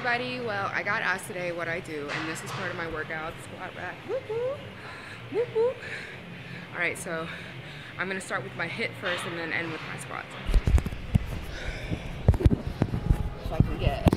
everybody. Well, I got asked today what I do, and this is part of my workout, squat rack. All right, so I'm gonna start with my HIIT first and then end with my squats. If I can get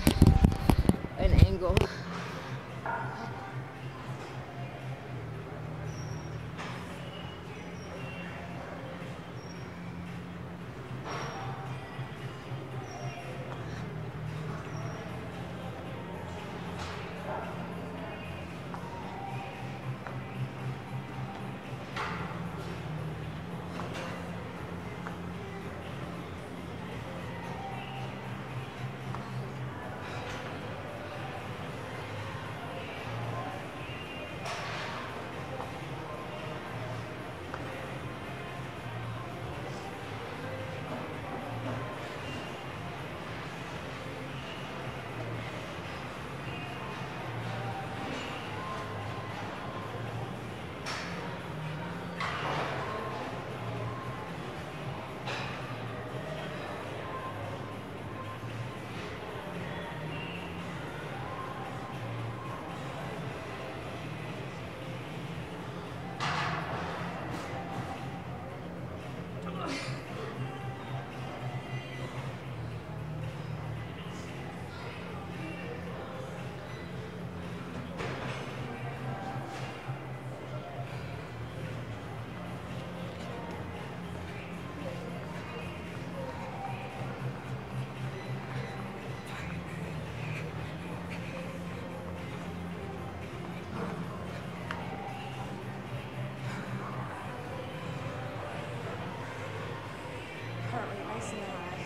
снимает.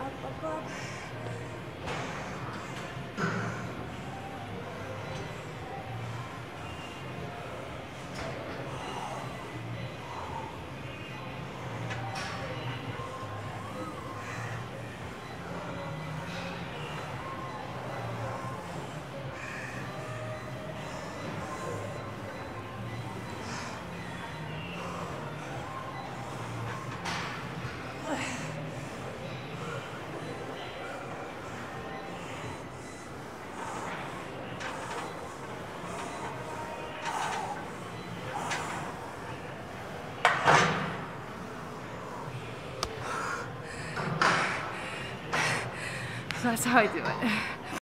Оп-оп-оп. А, а That's how I do it.